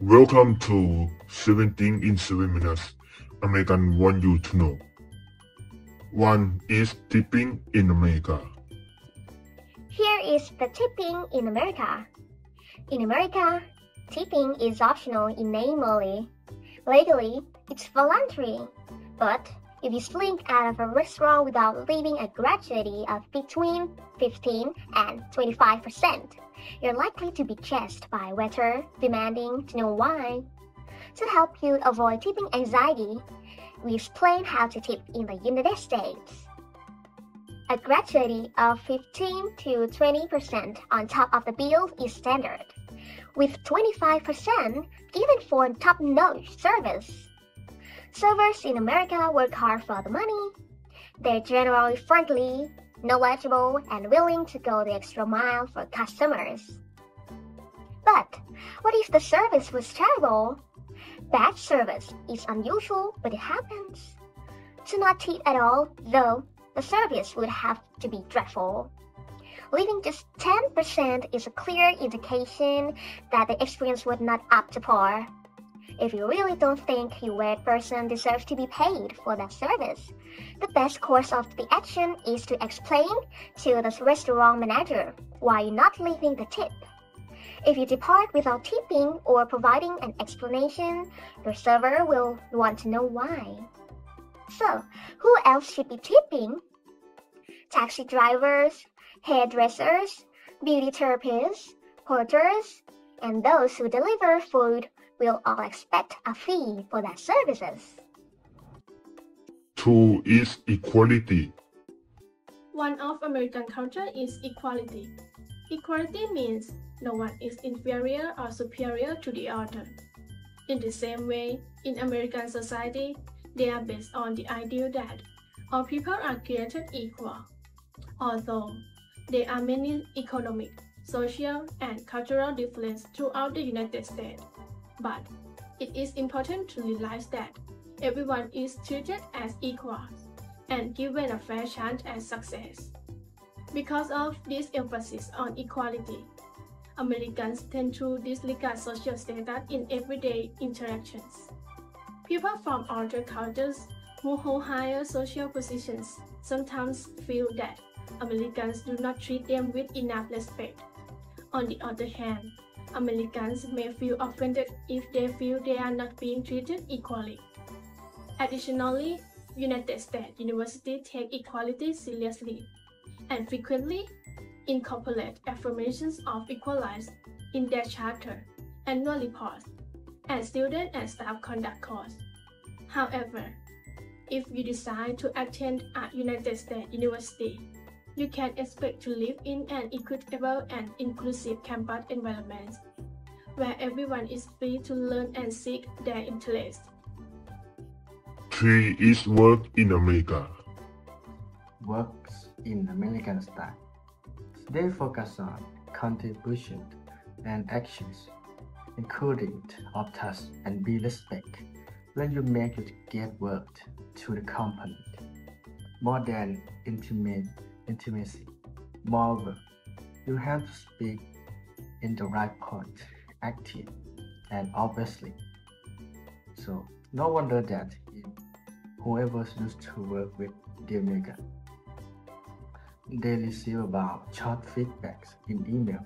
Welcome to 17 in 7 minutes. American want you to know. One is tipping in America. Here is the tipping in America. In America, tipping is optional in name only. Legally, it's voluntary. But if you slink out of a restaurant without leaving a gratuity of between 15 and 25 percent, you're likely to be chased by waiter demanding to know why. To help you avoid tipping anxiety, we explain how to tip in the United States. A gratuity of 15 to 20% on top of the bill is standard, with 25% given for top-notch service. Servers in America work hard for the money. They're generally friendly, knowledgeable, and willing to go the extra mile for customers. But what if the service was terrible? Bad service is unusual, but it happens. To not tip at all, though, the service would have to be dreadful. Leaving just 10% is a clear indication that the experience was not up to par. If you really don't think your wait person deserves to be paid for that service, the best course of the action is to explain to the restaurant manager why you're not leaving the tip. If you depart without tipping or providing an explanation, your server will want to know why. So, who else should be tipping? Taxi drivers, hairdressers, beauty therapists, porters, and those who deliver food will all expect a fee for their services. Two is equality. One of American culture is equality. Equality means no one is inferior or superior to the other. In the same way, in American society, they are based on the idea that all people are created equal. Although there are many economic, social, and cultural differences throughout the United States, but it is important to realize that everyone is treated as equals and given a fair chance at success. Because of this emphasis on equality, Americans tend to disregard social status in everyday interactions. People from other cultures who hold higher social positions sometimes feel that Americans do not treat them with enough respect. On the other hand, Americans may feel offended if they feel they are not being treated equally. Additionally, United States universities take equality seriously and frequently incorporate affirmations of equality in their charter, annual reports, and student and staff conduct course. However, if you decide to attend a United States university, you can expect to live in an equitable and inclusive campus environment where everyone is free to learn and seek their interests. Three is work in America. Works in American style. They focus on contribution and actions, including of tasks and be respect when you make it get work to the company. More than intimate intimacy. Moreover, you have to speak in the right point, active, and obviously. So, no wonder that whoever used to work with the Omega, they receive about short feedbacks in email.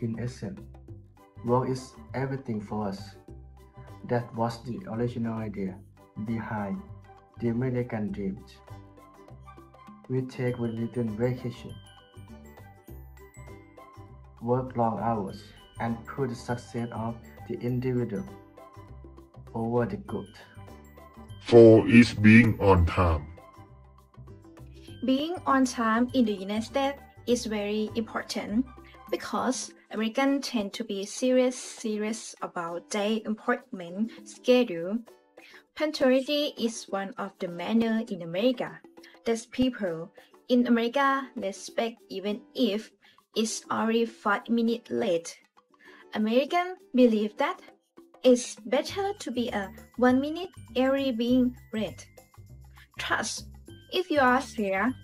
In essence, work is everything for us. That was the original idea behind the American dreams we take a little vacation, work long hours, and put the success of the individual over the good. Four is being on time. Being on time in the United States is very important because Americans tend to be serious serious about their appointment schedule. Punctuality is one of the manners in America that people in America they respect even if it's already five minutes late. Americans believe that it's better to be a one minute early being late. Trust, if you are here,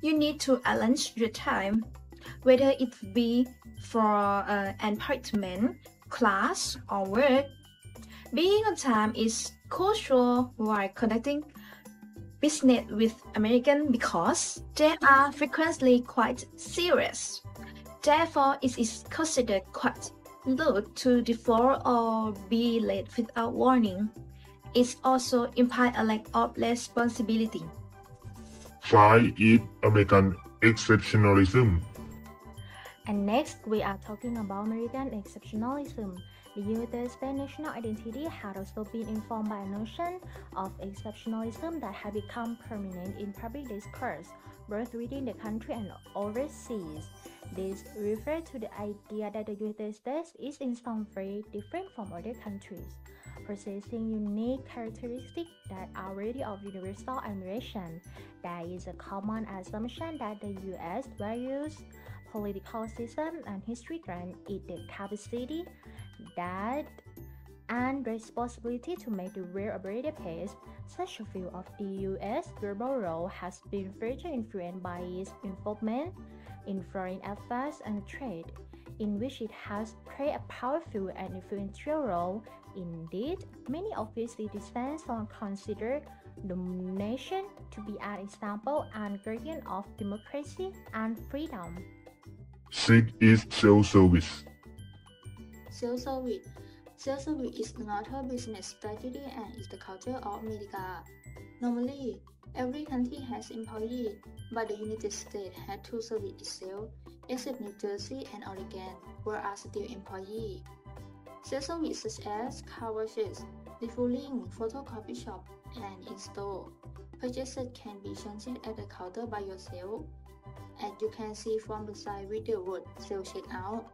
you need to arrange your time, whether it be for uh, an appointment class, or work. Being on time is crucial while conducting business with Americans because they are frequently quite serious. Therefore, it is considered quite rude to default or be late without warning. It also implies a lack of responsibility. 5 is American exceptionalism. And next, we are talking about American exceptionalism. The States national identity had also been informed by a notion of exceptionalism that had become prominent in public discourse, both within the country and overseas. This refers to the idea that the United States is in some way different from other countries, possessing unique characteristics that are worthy of universal admiration. There is a common assumption that the US values political system and history grant it the capacity that and responsibility to make the world a better place. Such a view of the U.S. global role has been further influenced by its involvement in foreign affairs and trade, in which it has played a powerful and influential role. Indeed, many of its citizens consider the nation to be an example and guardian of democracy and freedom. Seek is self-service. Self-service. Self-service is another business strategy and is the culture of America. Normally, every country has employees, but the United States had to service itself, except New Jersey and Oregon, where are still employees. Self-service such as car washes, refueling, photocopy shop, and in-store. Purchases can be changed at the counter by yourself. As you can see from the side with the word self-checkout.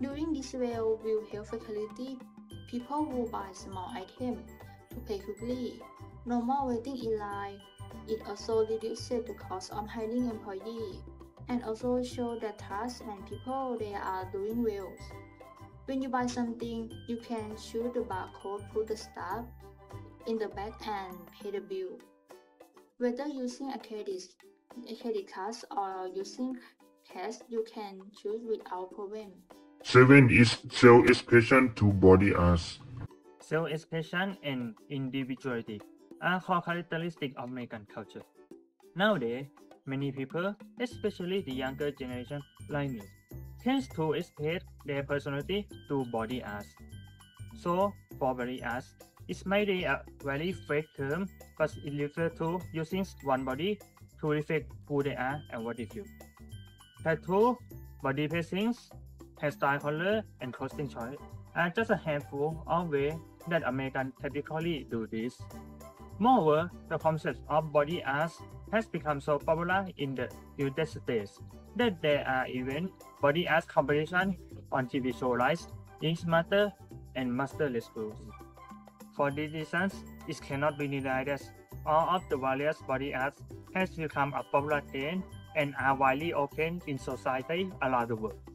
During this well will help facility people who buy small items to pay quickly. No more waiting in line. It also reduces the cost of hiring employees and also show that tasks and people they are doing well. When you buy something, you can choose the barcode, put the stuff in the bag and pay the bill. Whether using a credit, a credit card or using cash, you can choose without problem. 7 is self-expression to body as. Self-expression and individuality are core characteristics of American culture. Nowadays, many people, especially the younger generation like me, tend to express their personality to body art. So, for body art, it may be a very fake term, but it refers to using one body to reflect who they are and what they feel. Tattoo, body piercings, hairstyle color, and costume choice are just a handful of ways that Americans typically do this. Moreover, the concept of body art has become so popular in the United States that there are even body art competitions on TV shows like Ink Master and Master Schools. For these reasons, it cannot be denied that all of the various body arts has become a popular trend and are widely open in society around the world.